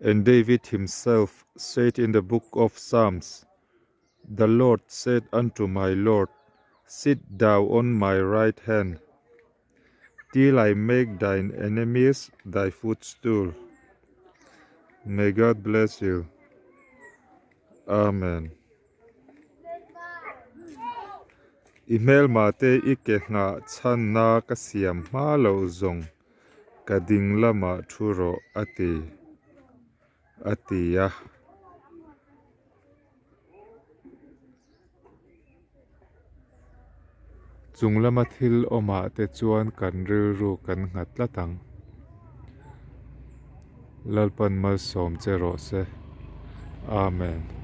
And David himself said in the book of Psalms, The Lord said unto my Lord, Sit thou on my right hand, till I make thine enemies thy footstool. May God bless you. Amen. Email mate ike nga chan na ka siam ma lo zong ka ding lama thuro ati อติยะจงละมัทิลออกมาแต่จวนกันรือรูกันหัดละตังลัลปันมาสมเจโรเซอาเมน